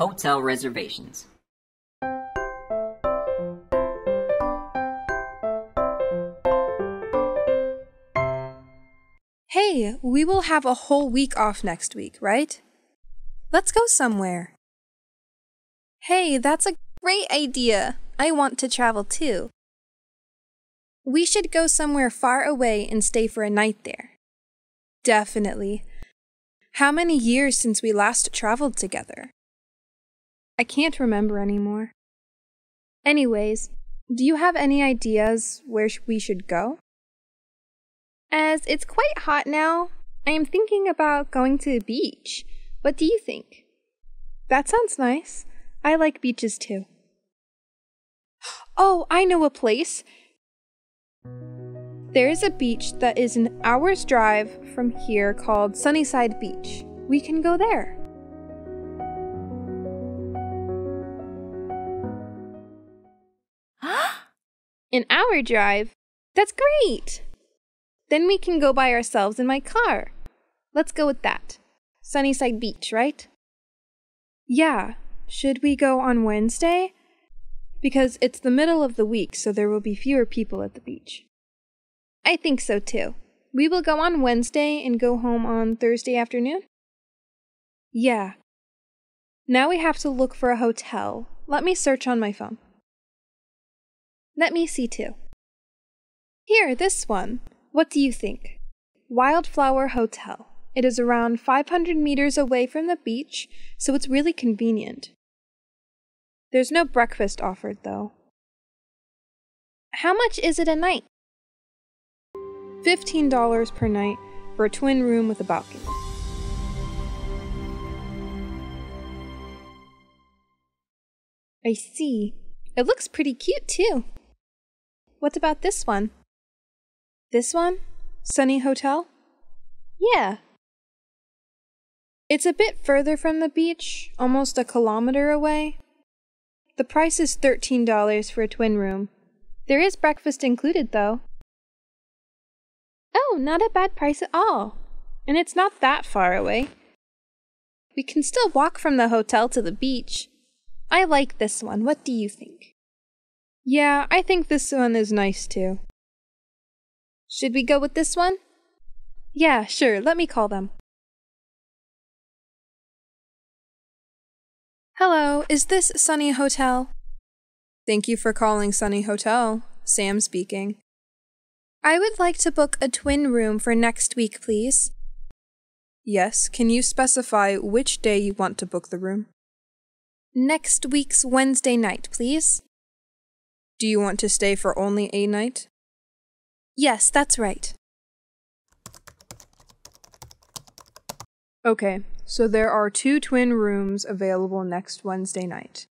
Hotel reservations. Hey, we will have a whole week off next week, right? Let's go somewhere. Hey, that's a great idea. I want to travel too. We should go somewhere far away and stay for a night there. Definitely. How many years since we last traveled together? I can't remember anymore. Anyways, do you have any ideas where we should go? As it's quite hot now, I am thinking about going to the beach. What do you think? That sounds nice. I like beaches too. Oh, I know a place. There is a beach that is an hour's drive from here called Sunnyside Beach. We can go there. An hour drive? That's great! Then we can go by ourselves in my car. Let's go with that. Sunnyside Beach, right? Yeah. Should we go on Wednesday? Because it's the middle of the week, so there will be fewer people at the beach. I think so too. We will go on Wednesday and go home on Thursday afternoon? Yeah. Now we have to look for a hotel. Let me search on my phone. Let me see too. Here, this one. What do you think? Wildflower Hotel. It is around 500 meters away from the beach, so it's really convenient. There's no breakfast offered, though. How much is it a night? $15 per night for a twin room with a balcony. I see. It looks pretty cute, too. What about this one? This one? Sunny Hotel? Yeah. It's a bit further from the beach, almost a kilometer away. The price is $13 for a twin room. There is breakfast included, though. Oh, not a bad price at all. And it's not that far away. We can still walk from the hotel to the beach. I like this one. What do you think? Yeah, I think this one is nice too. Should we go with this one? Yeah, sure. Let me call them. Hello, is this Sunny Hotel? Thank you for calling Sunny Hotel. Sam speaking. I would like to book a twin room for next week, please. Yes, can you specify which day you want to book the room? Next week's Wednesday night, please. Do you want to stay for only a night? Yes, that's right. Okay, so there are two twin rooms available next Wednesday night.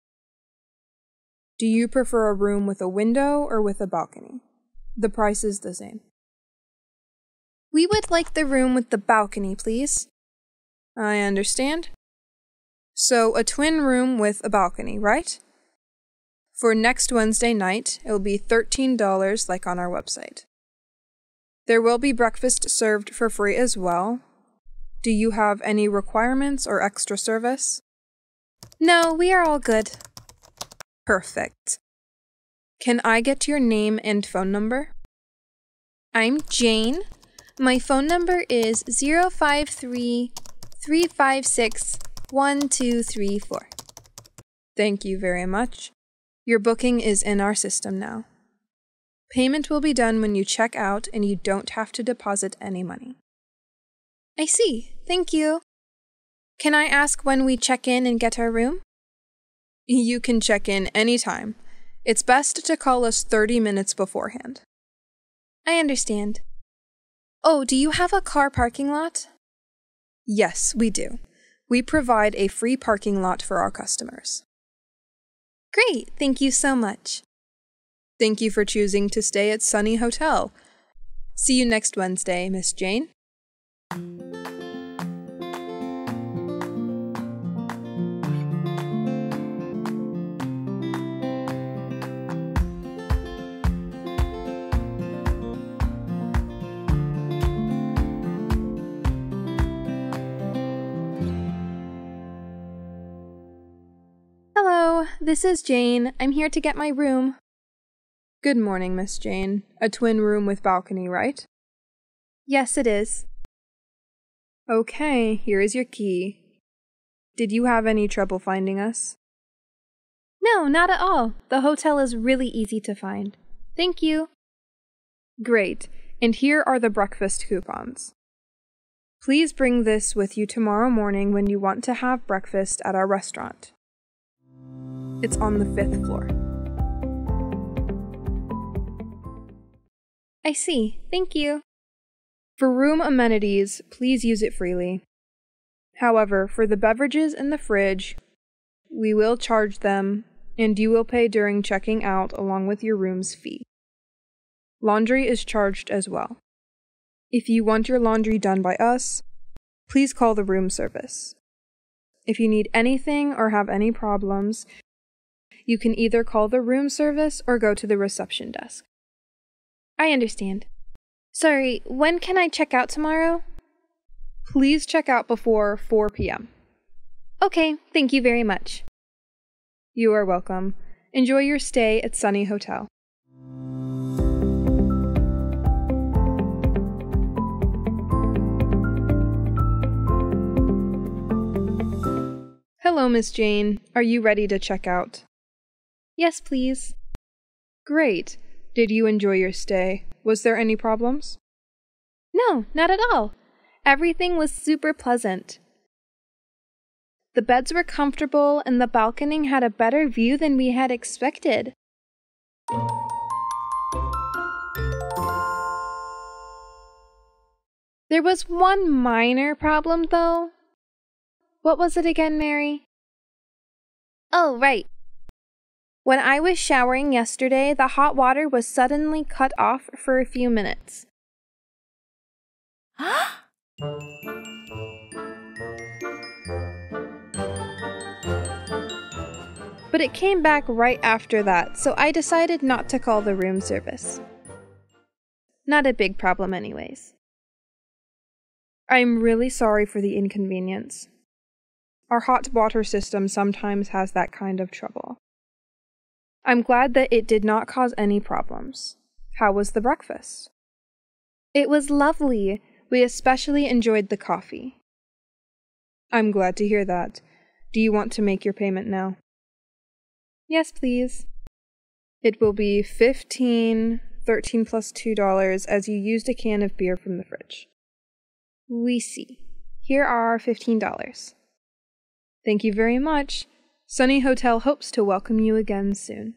Do you prefer a room with a window or with a balcony? The price is the same. We would like the room with the balcony, please. I understand. So, a twin room with a balcony, right? For next Wednesday night, it will be $13 like on our website. There will be breakfast served for free as well, do you have any requirements or extra service? No, we are all good. Perfect. Can I get your name and phone number? I'm Jane. My phone number is 053 356 1234. Thank you very much. Your booking is in our system now. Payment will be done when you check out and you don't have to deposit any money. I see. Thank you. Can I ask when we check in and get our room? You can check in anytime. It's best to call us 30 minutes beforehand. I understand. Oh, do you have a car parking lot? Yes, we do. We provide a free parking lot for our customers. Great, thank you so much. Thank you for choosing to stay at Sunny Hotel. See you next Wednesday, Miss Jane. This is Jane. I'm here to get my room. Good morning, Miss Jane. A twin room with balcony, right? Yes, it is. Okay, here is your key. Did you have any trouble finding us? No, not at all. The hotel is really easy to find. Thank you. Great. And here are the breakfast coupons. Please bring this with you tomorrow morning when you want to have breakfast at our restaurant. It's on the fifth floor. I see. Thank you. For room amenities, please use it freely. However, for the beverages in the fridge, we will charge them and you will pay during checking out along with your room's fee. Laundry is charged as well. If you want your laundry done by us, please call the room service. If you need anything or have any problems, you can either call the room service or go to the reception desk. I understand. Sorry, when can I check out tomorrow? Please check out before 4 p.m. Okay, thank you very much. You are welcome. Enjoy your stay at Sunny Hotel. Hello, Miss Jane. Are you ready to check out? Yes, please. Great. Did you enjoy your stay? Was there any problems? No, not at all. Everything was super pleasant. The beds were comfortable and the balcony had a better view than we had expected. There was one minor problem, though. What was it again, Mary? Oh, right. When I was showering yesterday, the hot water was suddenly cut off for a few minutes. but it came back right after that, so I decided not to call the room service. Not a big problem, anyways. I'm really sorry for the inconvenience. Our hot water system sometimes has that kind of trouble. I'm glad that it did not cause any problems. How was the breakfast? It was lovely. We especially enjoyed the coffee. I'm glad to hear that. Do you want to make your payment now? Yes, please. It will be fifteen, thirteen plus $2 as you used a can of beer from the fridge. We see. Here are $15. Thank you very much. Sunny Hotel hopes to welcome you again soon.